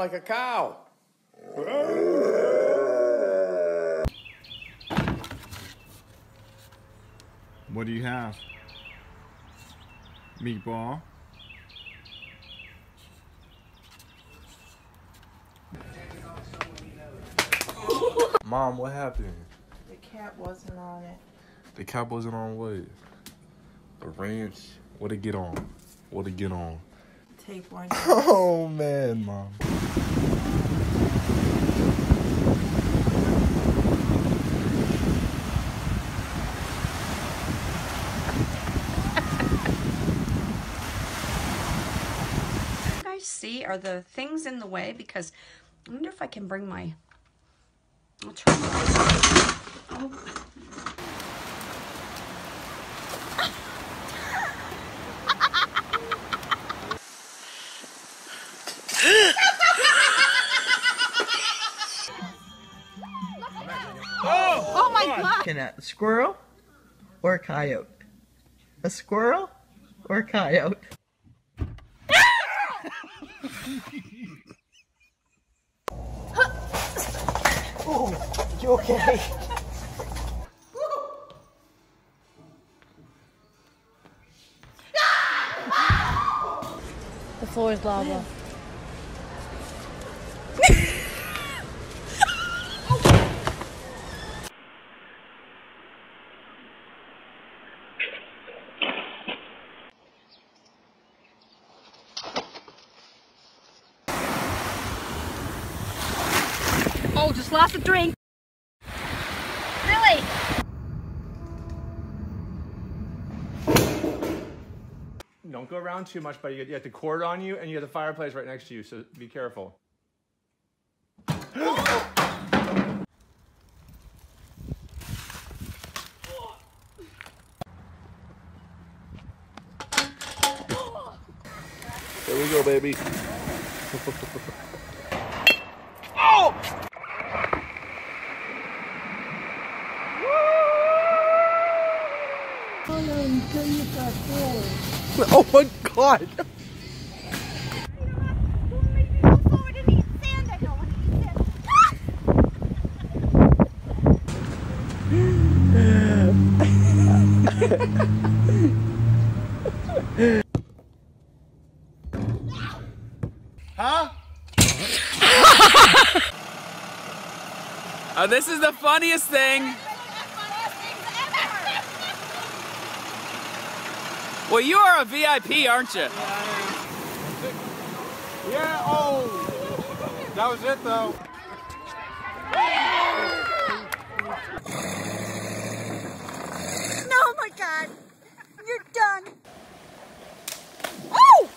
like a cow. What do you have? Meatball. Mom, what happened? The cap wasn't on it. The cap wasn't on what? The ranch. What it get on? What it get on? Tape one. Oh man, mom. see are the things in the way because I wonder if I can bring my I'll try oh. Oh at a squirrel or a coyote? A squirrel or a coyote? oh, you okay? The floor is lava. oh, just a drink. Really? Don't go around too much, but you have the cord on you, and you have the fireplace right next to you, so be careful. There we go, baby. oh my god. Huh? Oh, this is the funniest thing. Well, you are a VIP, aren't you? Yeah, oh. That was it though. No, my God! You're done. Oh!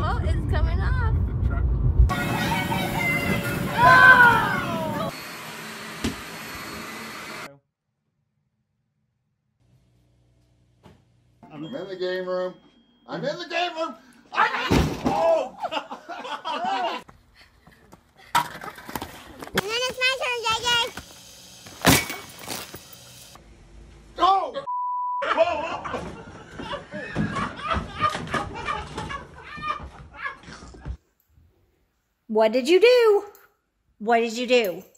Oh, it's coming off. I'm in the game room. I'm in the game room. I'm in. Oh! And then it's my turn, JJ. Oh! Whoa! What did you do? What did you do?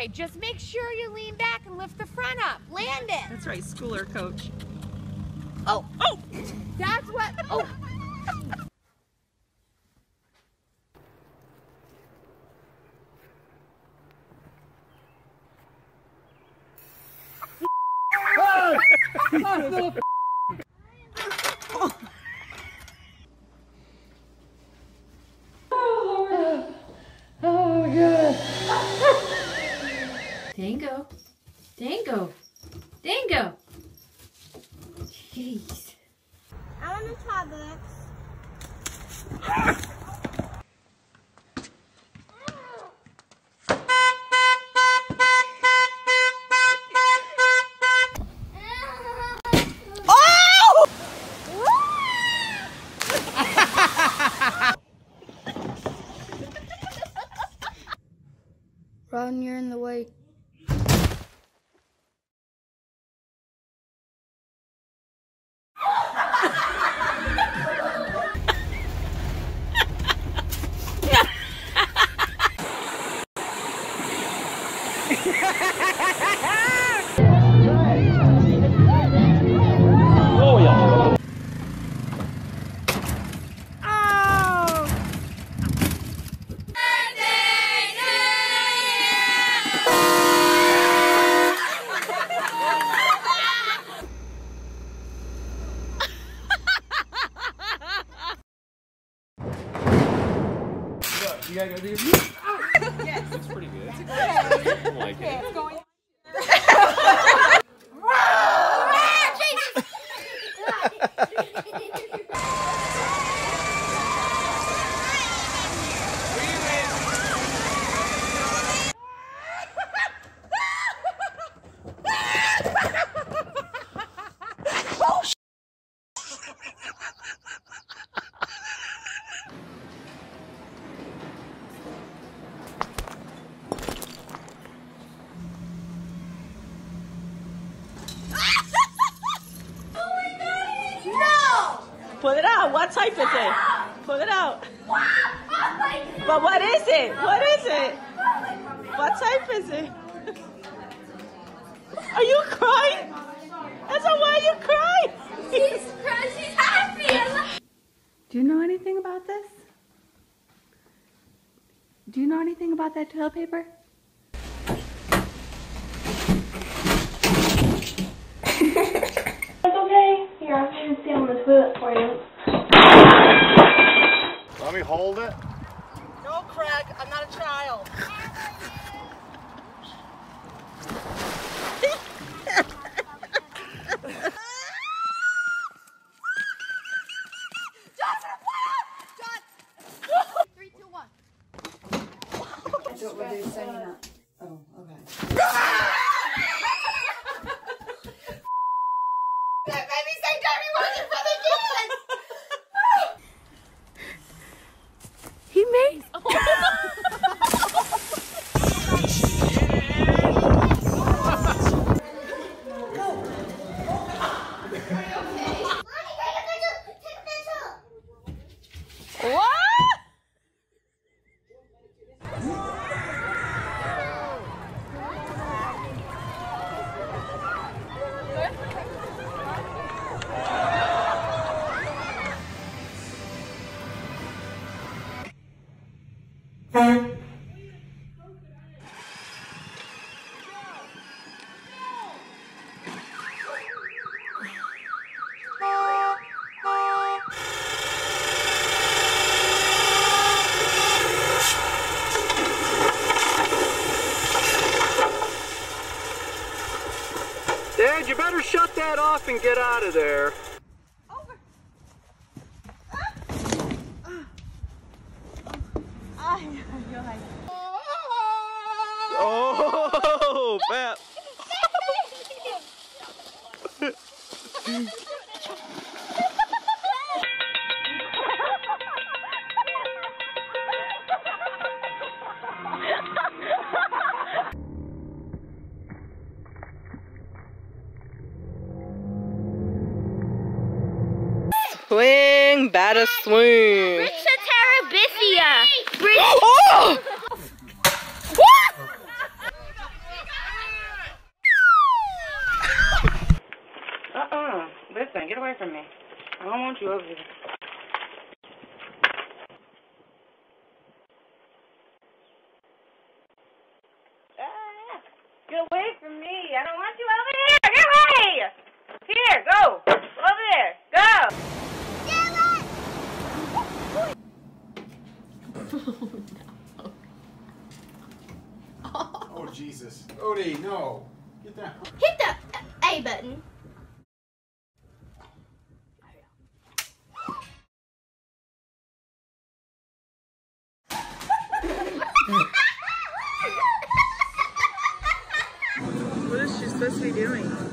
Okay, just make sure you lean back lift the front up. Land it. That's right, schooler coach. Oh, oh, that's what. Oh, 79. Oh, okay. up and get out of there. Oh, Pep! swing. Richa Terabithia. Oh! What? uh-uh. Listen, get away from me. I don't want you over here. what is she supposed to be doing?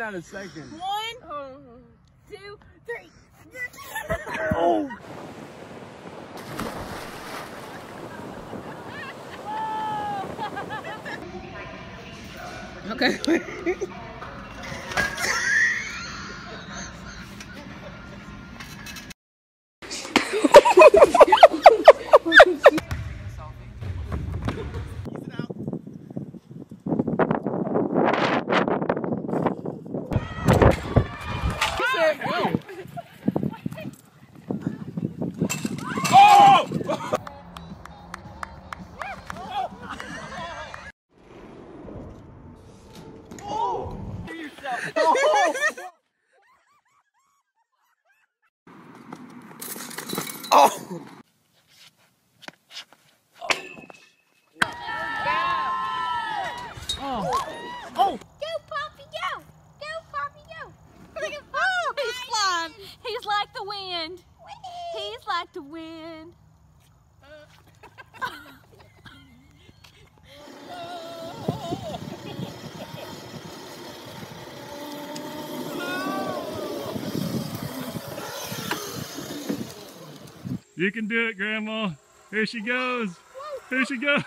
run out a second. One, two, three. oh! okay. no, You can do it, Grandma. Here she goes. Here she goes.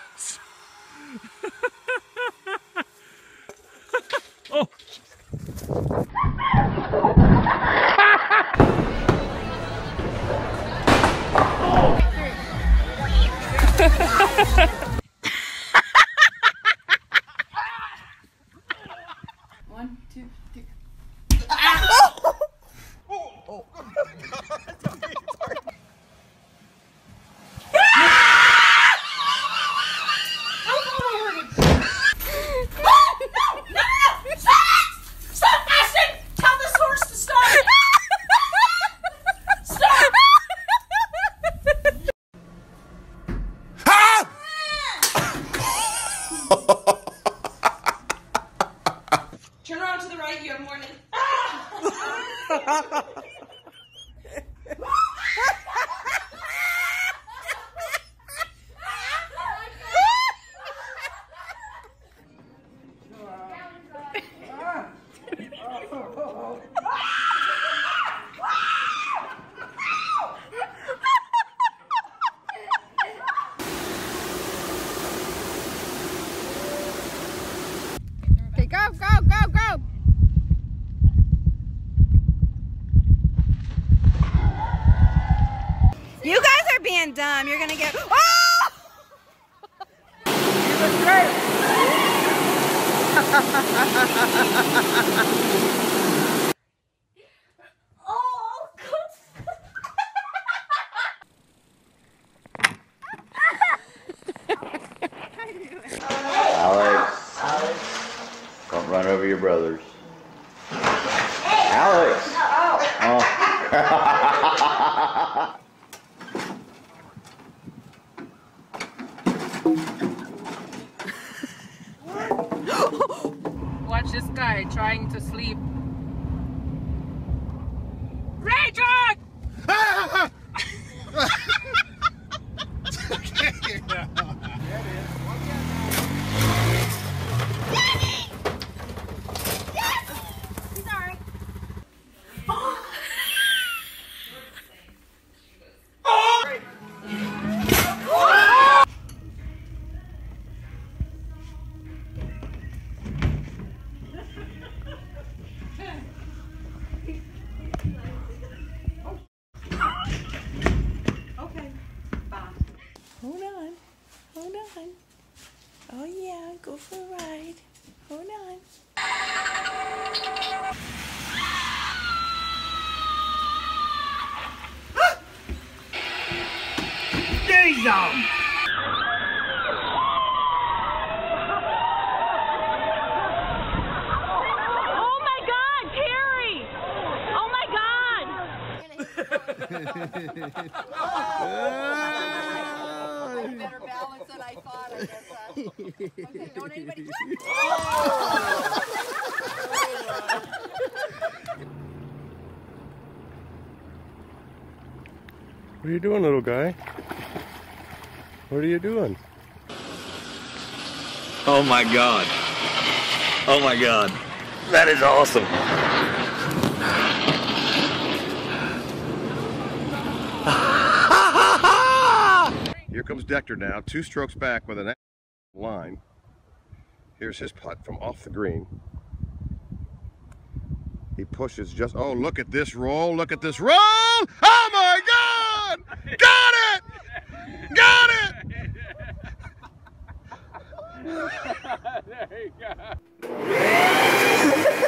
Over your brothers. Better balance than I thought, I guess. Okay, don't What are you doing, little guy? What are you doing? Oh my god. Oh my god. That is awesome. Here comes Dector now, two strokes back with an line. Here's his putt from off the green. He pushes just, oh, look at this roll, look at this roll! Oh my God! Got it! Got it! there you go.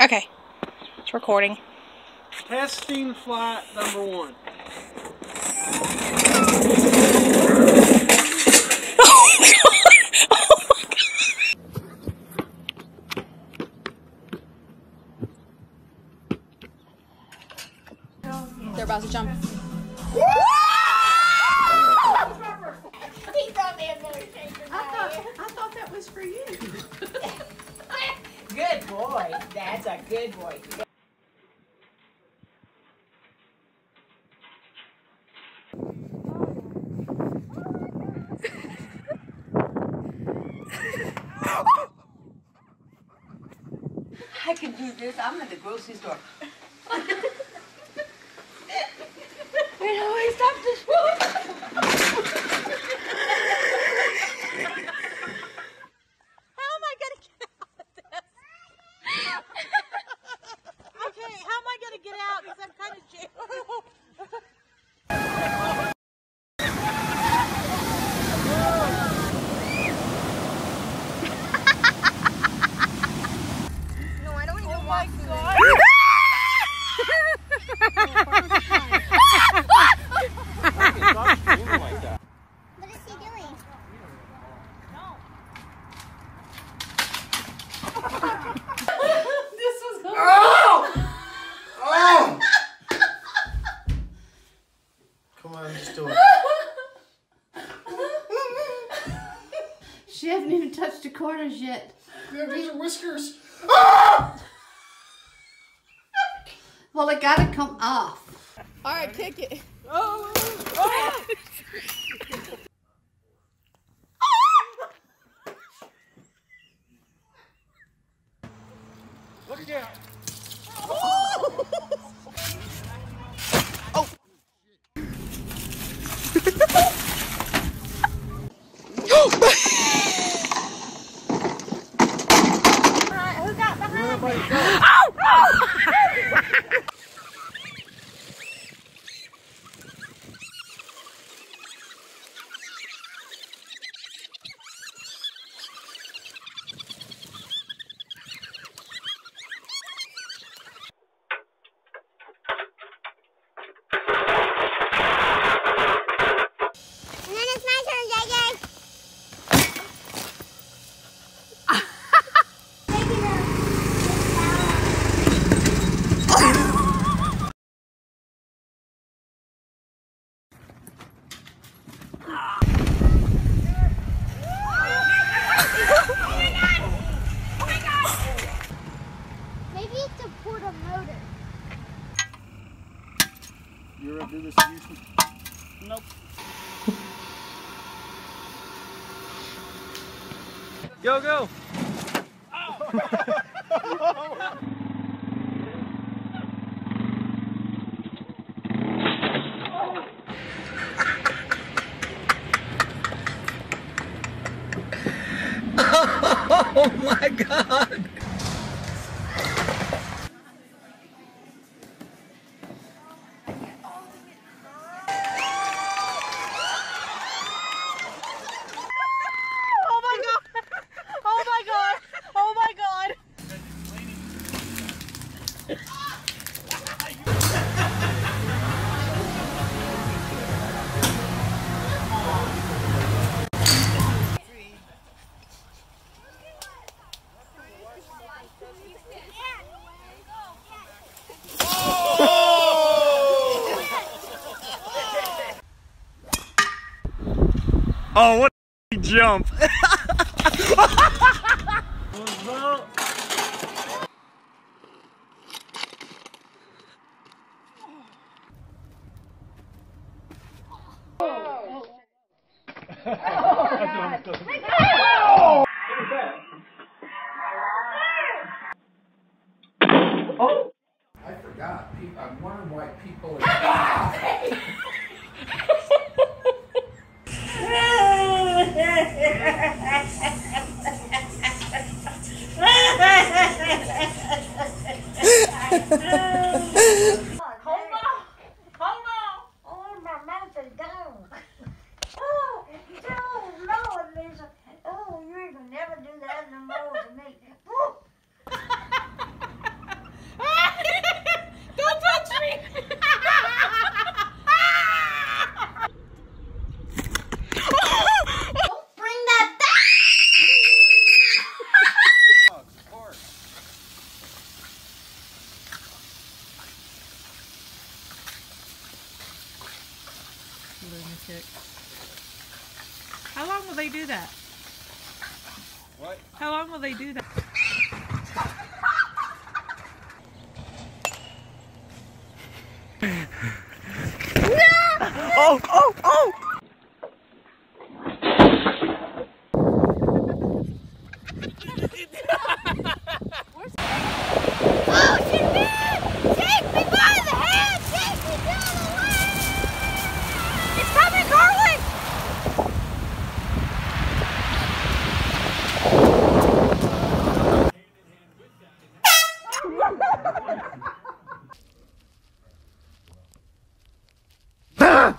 okay, it's recording. Testing flight number one. I'm at the grocery store. right. go. jump.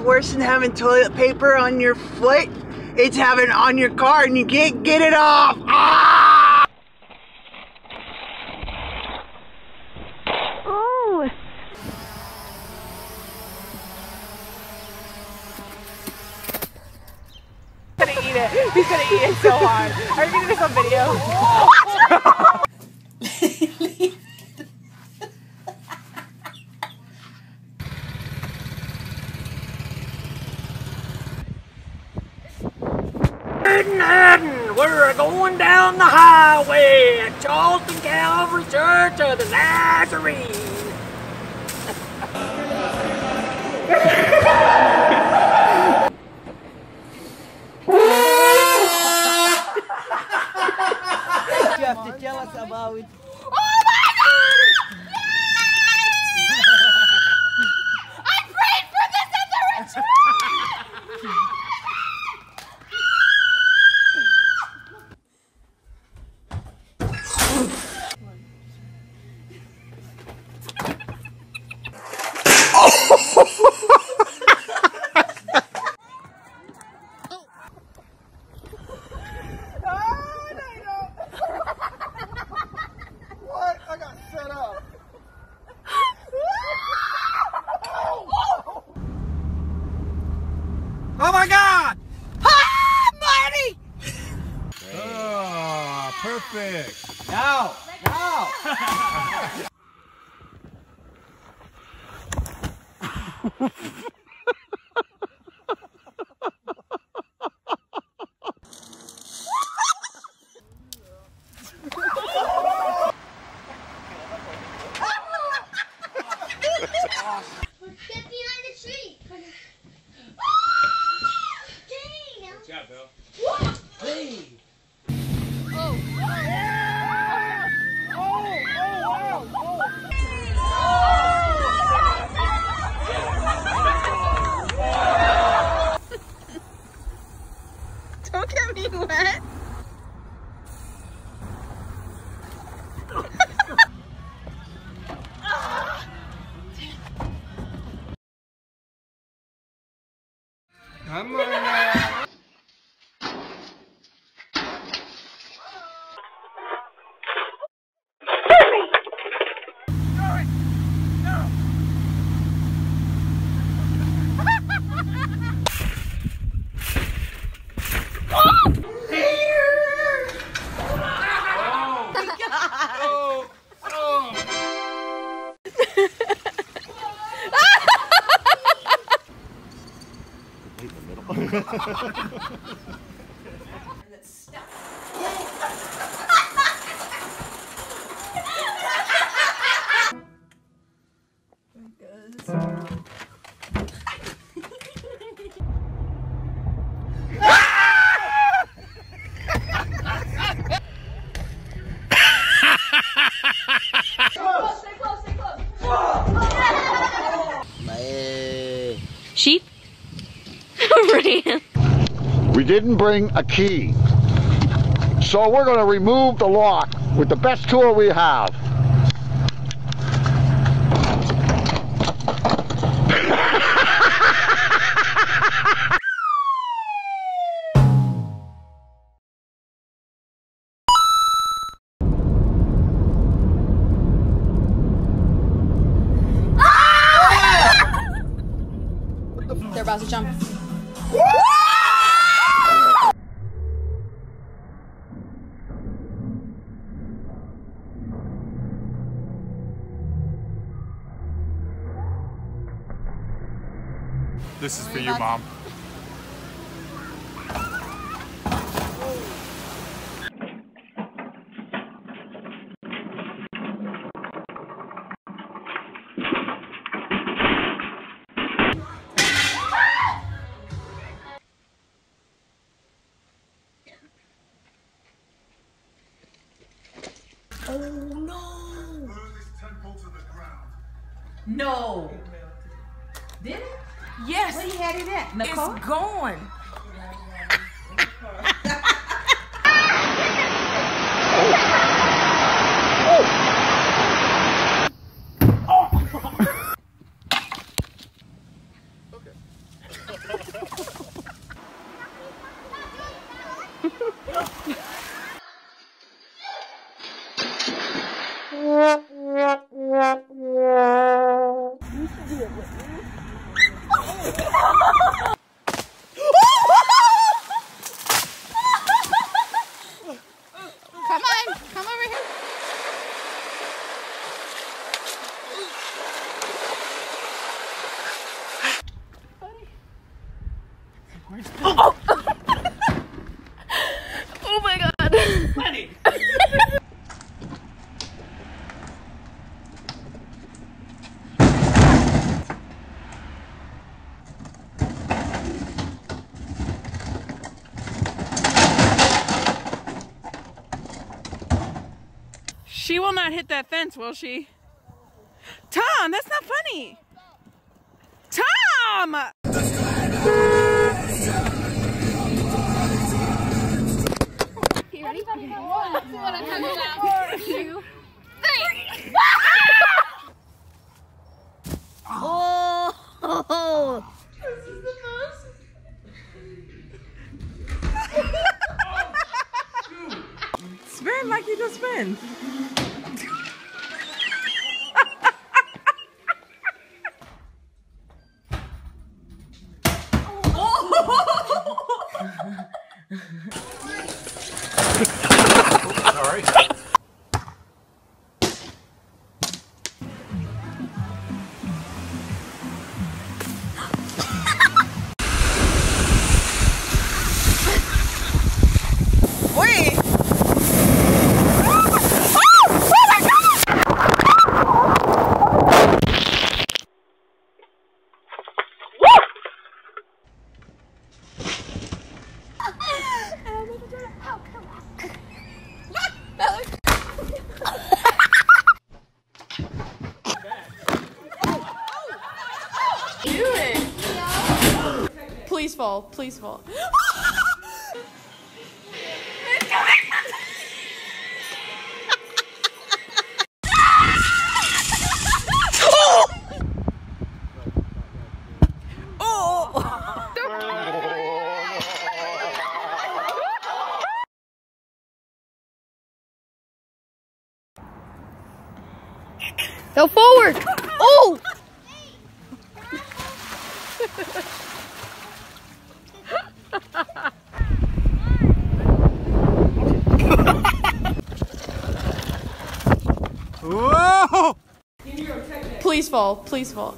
What's worse than having toilet paper on your foot? It's having it on your car and you can't get it off. Ah! Oh! He's gonna eat it. He's gonna eat it so hard. Are you gonna do this on video? Heading, we're down the highway at Charleston Calvary Church of the Nazarene. You have to tell us about it. I prayed for this at the retreat! What? I got set up. Oh my God! Ah, Marty! Oh, perfect. Now, now. didn't bring a key. So we're going to remove the lock with the best tool we have. They're about to jump. This is for you, Mom. Yeah. Hit will she? Tom, that's not funny. Tom! You ready? Okay. One. Two, three. Oh! Spin like you just spin. Fall, please fall. Go forward. Oh! Whoa! Please fall, please fall.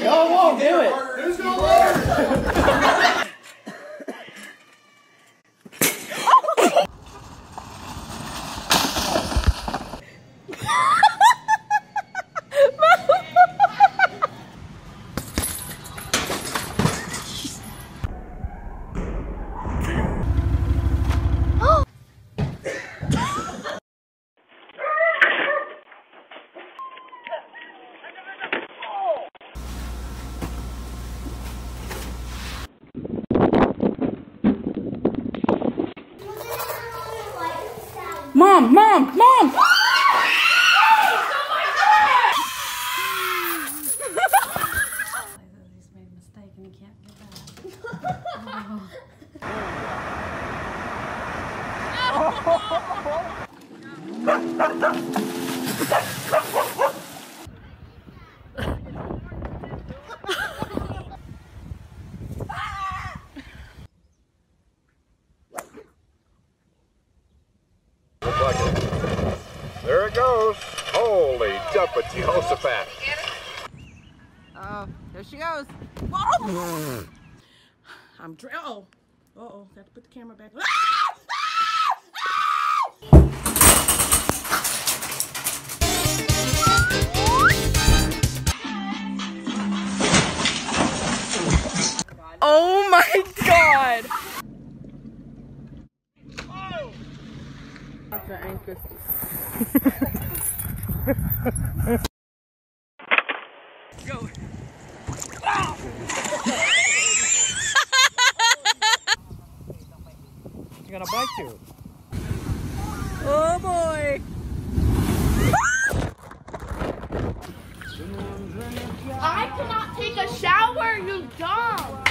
Y'all won't do it. Who's gonna let I cannot take a shower, you dumb!